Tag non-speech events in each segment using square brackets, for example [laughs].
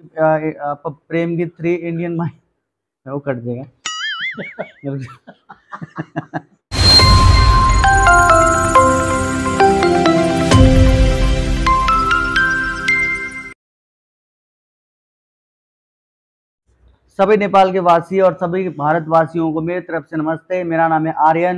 प्रेम की three Indian माई वो cut देगा सभी नेपाल के वासी और सभी भारतवासियों को मेरी तरफ़ से नमस्ते। मेरा नाम है आर्यन।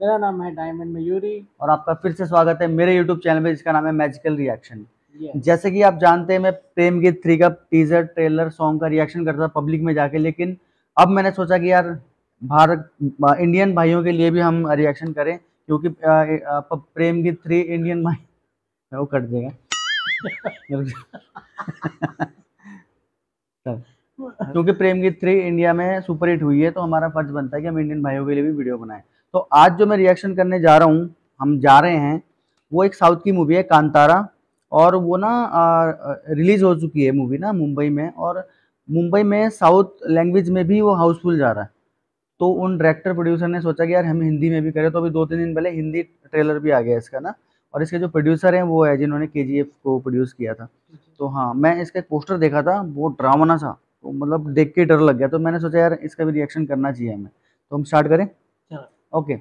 मेरा नाम है डायमंड मयूरी। और आपका फिर से स्वागत है मेरे यूट्यूब चैनल पे जिसका नाम है मैजिकल रिएक्शन जैसे कि आप जानते हैं, मैं प्रेम गीत थ्री का टीजर ट्रेलर सॉन्ग का रिएक्शन करता था पब्लिक में जाके, लेकिन अब मैंने सोचा कि यार, भारत इंडियन भाइयों के लिए भी हम रिएक्शन करें, [laughs] [laughs] क्योंकि प्रेम गीत थ्री इंडियन भाई वो कट देगा क्योंकि प्रेम गीत थ्री इंडिया में सुपर हिट हुई है तो हमारा फ़र्ज़ बनता है कि हम इंडियन भाइयों के लिए भी वीडियो बनाएँ। तो आज जो मैं रिएक्शन करने जा रहा हूँ, हम जा रहे हैं, वो एक साउथ की मूवी है, कांतारा। और वो ना रिलीज़ हो चुकी है मूवी ना मुंबई में और मुंबई में साउथ लैंग्वेज में भी वो हाउसफुल जा रहा है। तो उन डायरेक्टर प्रोड्यूसर ने सोचा कि यार हम हिंदी में भी करें तो अभी दो तीन दिन पहले हिंदी ट्रेलर भी आ गया इसका ना और इसके जो प्रोड्यूसर हैं वो है जिन्होंने के को प्रोड्यूस किया था। तो हाँ मैं इसका पोस्टर देखा था वो ड्रावना था तो मतलब देख के डर लग गया। तो मैंने सोचा यार इसका भी रिएक्शन करना चाहिए हमें। तो हम स्टार्ट करें? Okay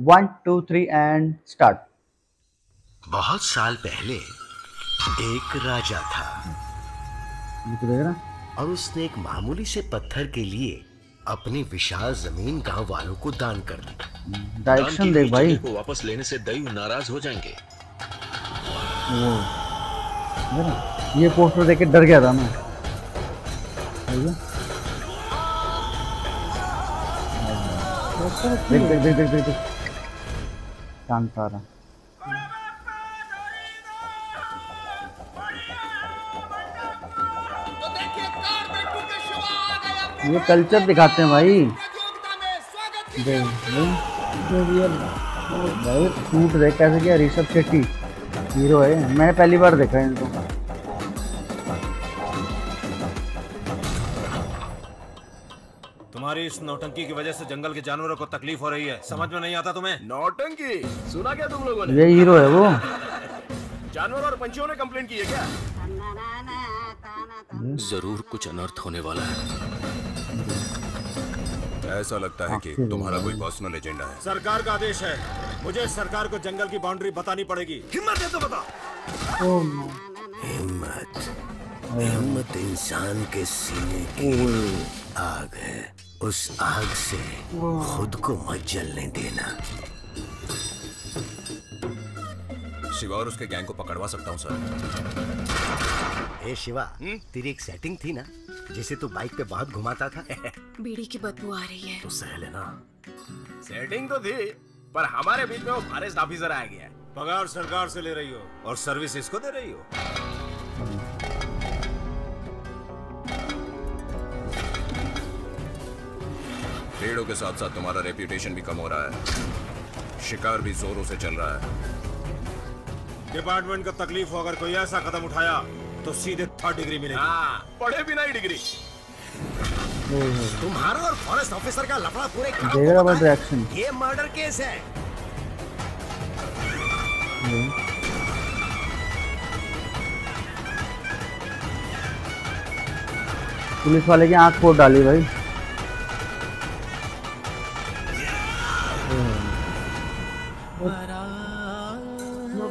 one two three and start बहुत साल पहले एक राजा था। और उसने एक मामूली से पत्थर के लिए अपनी विशाल ज़मीन गाँव वालों को दान कर दी। दान डायरेक्शन देख भाई। को वापस लेने से दैव नाराज़ हो जाएँगे। वो ये पोस्टर देख के डर गया था मैं। ठीक है? देख देख देख देख देख। देख कांतारा ये कल्चर दिखाते हैं भाई। भाई सूट देख कैसे किया ऋषभ शेट्टी। हीरो है मैंने पहली बार देखा है इनको। तुम्हारी इस नौटंकी की वजह से जंगल के जानवरों को तकलीफ़ हो रही है। समझ में नहीं आता तुम्हें? नौटंकी? सुना क्या तुम लोगों ने? ये हीरो है वो। जानवर और पंछियों ने कंप्लेन की है क्या? ज़रूर कुछ अनर्थ होने वाला है। ऐसा लगता है कि तुम्हारा कोई पर्सनल एजेंडा है। सरकार का आदेश है। मुझे सरकार को जंगल की बाउंड्री बतानी पड़ेगी। हिम्मत है तो बता। हिम्मत। हिम्मत इंसान के सीने की आग है। उस आग से खुद को मत जलने देना। शिवा और उसके गैंग को पकड़वा सकता हूँ सर। ए शिवा तेरी एक सेटिंग थी ना जिसे तू बाइक पे बहुत घुमाता था? [laughs] बीड़ी की बदबू आ रही है। तो सह लेना सेटिंग तो थी पर हमारे बीच में वो फॉरेस्ट ऑफिसर आ गया पगार सरकार से ले रही हो। और सर्विस इसको दे रही हो? पेड़ों के साथ साथ तुम्हारा रेपुटेशन भी कम हो रहा है। शिकार भी जोरों से चल रहा है। डिपार्टमेंट को तकलीफ़ हो अगर कोई ऐसा कदम उठाया तो सीधे थर्ड डिग्री मिलेगी। हाँ पढ़े भी नहीं डिग्री तुम्हारा और फॉरेस्ट ऑफिसर का लफड़ा पूरे। रिएक्शन ये मर्डर केस है। पुलिस वाले की आँख फोड़ डाली भाई।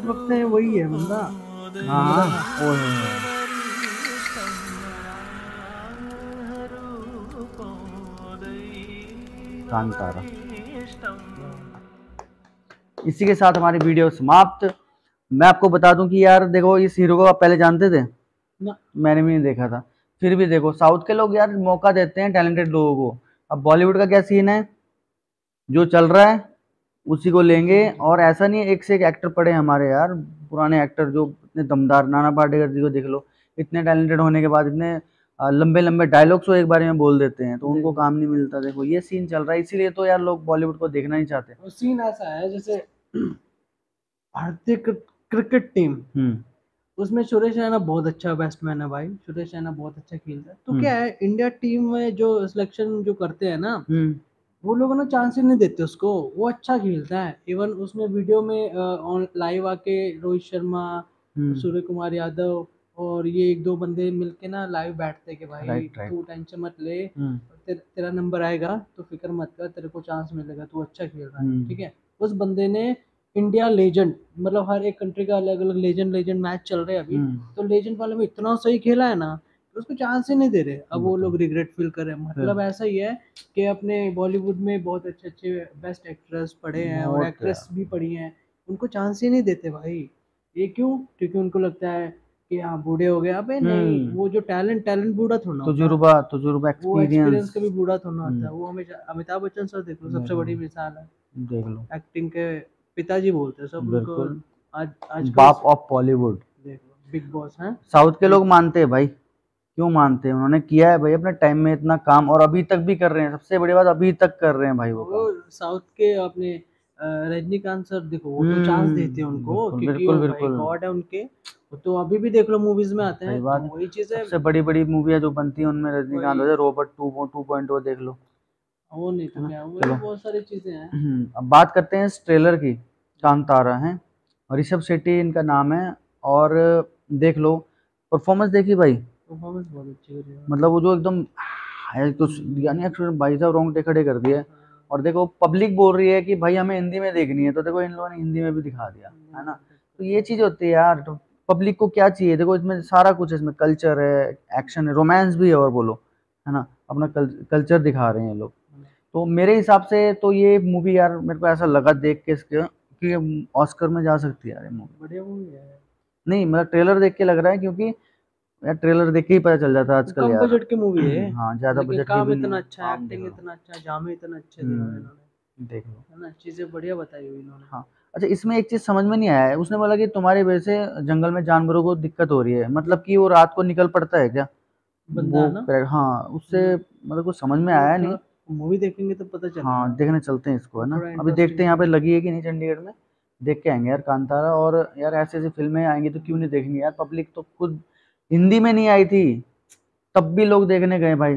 लगता है वही है बंदा। हाँ। हाँ ओए होए होए। कांतारा। इसी के साथ हमारी वीडियो समाप्त। मैं आपको बता दूँ कि यार देखो इस हीरो को आप पहले जानते थे? ना। मैंने भी नहीं देखा था। फिर भी देखो साउथ के लोग यार मौका देते हैं टैलेंटेड लोगों को। अब बॉलीवुड का क्या सीन है? जो चल रहा है उसी को लेंगे। और ऐसा नहीं है एक से एक एक्टर पड़े हमारे यार पुराने एक्टर जो इतने दमदार नाना पाटेकर जी को देख लो इतने टैलेंटेड होने के बाद इतने लंबे लंबे डायलॉग्स वो एक बारे में बोल देते हैं तो उनको काम नहीं मिलता। देखो ये सीन चल रहा है इसीलिए तो यार लोग बॉलीवुड को देखना ही चाहते और सीन ऐसा है जैसे भारतीय क्रिकेट टीम हम्म। उसमें सुरेश रैना बहुत अच्छा बैट्समैन है भाई। सुरेश रैना बहुत अच्छा खेलता है। तो हम्म। क्या है इंडिया टीम में जो सिलेक्शन जो करते हैं ना हम्म। वो लोग ना चांस ही नहीं देते उसको। वो अच्छा खेलता है। इवन उसमें वीडियो में लाइव आके रोहित शर्मा हम्म। सूर्य कुमार यादव और ये एक दो बंदे मिलके ना लाइव बैठते कि भाई Right, right. तू टेंशन मत ले हम्म, ते, तेरा नंबर आएगा तो फ़िक्र मत कर तेरे को चांस मिलेगा तू अच्छा खेल रहा है। हम्म। ठीक है? उस बंदे ने इंडिया लेजेंड मतलब हर एक कंट्री का अलग अलग लेजेंड लेजेंड मैच चल रहे हैं अभी। तो लेजेंड वाले में इतना सही खेला है ना उसको चांस ही नहीं दे रहे। अब वो लोग रिग्रेट फील कर रहे हैं। मतलब ऐसा ही है कि अपने बॉलीवुड में बहुत अच्छे अच्छे बेस्ट एक्ट्रेस पढ़े हैं और एक्ट्रेस भी पढ़ी हैं। उनको चांस ही नहीं देते भाई। ये क्यों? क्योंकि उनको लगता है कि हाँ बूढ़े हो गए। अबे नहीं हम्म। वो जो टैलेंट टैलेंट बूढ़ा थोड़ा तजुर्बा तजुर्बा एक्सपीरियंस एक्सपीरियंस कभी बूढ़ा थोड़ा होता है। हम्म। वो हमेशा अमिताभ बच्चन सर देख लो। सबसे बड़ी मिसाल है। देख लो। एक्टिंग के पिताजी बोलते हैं सब उनको आज आज बाप ऑफ़ बॉलीवुड देख लो बिग बॉस है। साउथ के लोग मानते हैं भाई। क्यों मानते हैं? उन्होंने किया है भाई अपने टाइम में इतना काम और अभी तक भी कर रहे हैं। सबसे बड़ी बात अभी तक कर रहे हैं भाई वो वो साउथ के अपने रजनीकांत सर देखो वो तो हम्म, चांस देते हैं उनको बिल्कुल, बिल्कुल। गॉड है उनके वो तो अभी भी देख लो मूवीज़ में आते हैं बात तो वही चीज़ है। सबसे बड़ी बड़ी मूवियाँ जो बनती है उनमें रजनीकांत। हो रोबोट टू टू पॉइंट वो देख लो। वो नहीं तो क्या वो बहुत सारी चीज़ें हैं। हम्म, अब बात करते हैं इस ट्रेलर की कांतारा है ऋषभ शेट्टी इनका नाम है और देख लो परफॉर्मेंस देखी भाई? परफॉर्मेंस बहुत अच्छी करी मतलब वो जो एकदम है तो यानी भाई साहब रोंगटे खड़े कर दिए। और देखो पब्लिक बोल रही है कि भाई हमें हिंदी में देखनी है तो देखो इन लोगों ने हिंदी में भी दिखा दिया है ना? तो ये चीज़ होती है यार तो पब्लिक को क्या चाहिए? देखो इसमें सारा कुछ है इसमें कल्चर है एक्शन है रोमांस भी है और बोलो है ना? अपना कल, कल्चर दिखा रहे हैं लोग। तो मेरे हिसाब से तो ये मूवी यार मेरे को ऐसा लगा देख के इसके कि ऑस्कर में जा सकती है यार ये मूवी बढ़िया मूवी है। नहीं मतलब ट्रेलर देख के लग रहा है क्योंकि यार ट्रेलर देख के ही पता चल जाता है आजकल यार। बजट की मूवी है। हाँ ज़्यादा बजट की काम भी इतना अच्छा है एक्टिंग इतना अच्छा जामे इतना अच्छे हम्म। इन्होंने। देख लो। है ना चीज़ें बढ़िया बताई हुई इन्होंने। हाँ अच्छा इसमें एक चीज़ समझ में नहीं आया है। उसने बोला कि तुम्हारी वजह से जंगल में जानवरों को दिक्कत हो रही है। मतलब कि वो रात को निकल पड़ता है क्या? बंदा वो ना? हाँ उससे मतलब कुछ समझ में आया नहीं। मूवी देखेंगे तो पता चलेगा। हाँ देखने चलते हैं इसको है ना? अभी देखते हैं यहाँ पे लगी है कि नहीं चंडीगढ़ में। देख के आएँगे यार कांतारा। और यार ऐसे ऐसी फ़िल्में आएँगी तो क्यों नहीं देखेंगे यार? पब्लिक तो खुद हिंदी में नहीं आई थी। तब भी लोग देखने गए भाई।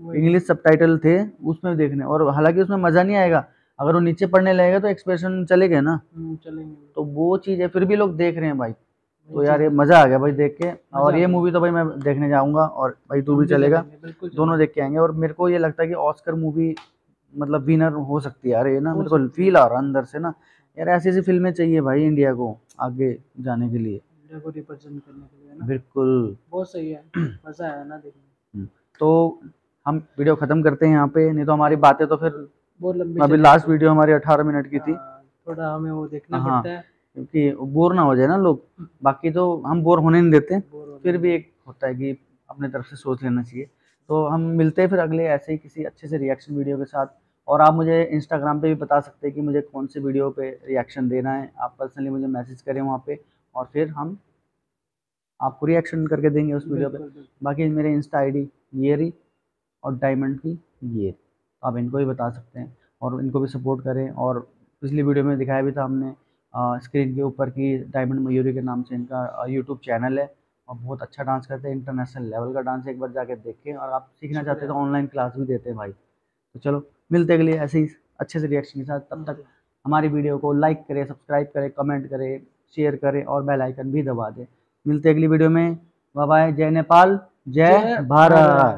इंग्लिश सबटाइटल थे उसमें देखने। और हालाँकि उसमें मज़ा नहीं आएगा। अगर वो नीचे पढ़ने लगेगा तो एक्सप्रेशन चले गए ना। हम्म, चलेंगे। तो वो चीज़ है फिर भी लोग देख रहे हैं भाई। तो यार ये मज़ा आ गया भाई देख के। और ये मूवी तो भाई मैं देखने जाऊँगा और भाई तू भी चलेगा। दोनों देख के आएँगे। और मेरे को ये लगता है कि ऑस्कर मूवी मतलब विनर हो सकती है यार ये ना। मेरे को फील आ रहा है अंदर से ना। यार ऐसी ऐसी फ़िल्में चाहिए भाई इंडिया को आगे जाने के लिए। इंडिया को रिप्रेजेंट करने के लिए ना। बिल्कुल। बहुत सही है। मज़ा आया ना देखने। तो हम वीडियो ख़त्म करते हैं यहाँ पे। नहीं तो हमारी बातें तो फिर बहुत लंबी अभी लास्ट वीडियो हमारी अठारह मिनट की थी। हाँ, थोड़ा हमें वो देखना हाँ। पड़ता है। क्योंकि बोर ना हो जाए ना लोग। बाकी तो हम बोर होने नहीं देते। फिर भी एक होता है कि अपने तरफ़ से सोच लेना चाहिए। तो हम मिलते हैं फिर अगले ऐसे ही किसी अच्छे से रिएक्शन वीडियो के साथ। और आप मुझे इंस्टाग्राम पे भी बता सकते हैं कि मुझे कौन से वीडियो पे रिएक्शन देना है। आप पर्सनली मुझे मैसेज करें वहाँ पे। और फिर हम आपको रिएक्शन करके देंगे उस वीडियो पे। बाकी मेरे इंस्टा आईडी ये रही और डायमंड की ये आप इनको भी बता सकते हैं और इनको भी सपोर्ट करें और पिछली वीडियो में दिखाया भी था हमने स्क्रीन के ऊपर की डायमंड मयूरी के नाम से इनका यूट्यूब चैनल है और बहुत अच्छा डांस करते हैं इंटरनेशनल लेवल का डांस एक बार जाके देखें और आप सीखना चाहते हैं तो ऑनलाइन क्लास भी देते हैं भाई। तो चलो मिलते अगले ऐसे ही अच्छे से रिएक्शन के साथ। तब तक हमारी वीडियो को लाइक करें सब्सक्राइब करें कमेंट करें। शेयर करें और बेल आइकन भी दबा दें। मिलते हैं अगली वीडियो में। बाय जय नेपाल जय भारत।